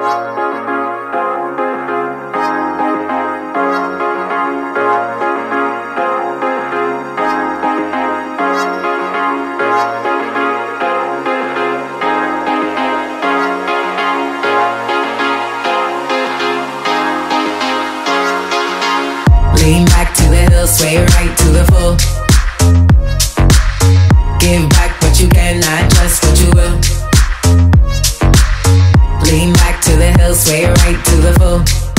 Lean back to the hill, sway right to the full. Give back what you can, not just what you will. Lean back the hill, sway right to the full.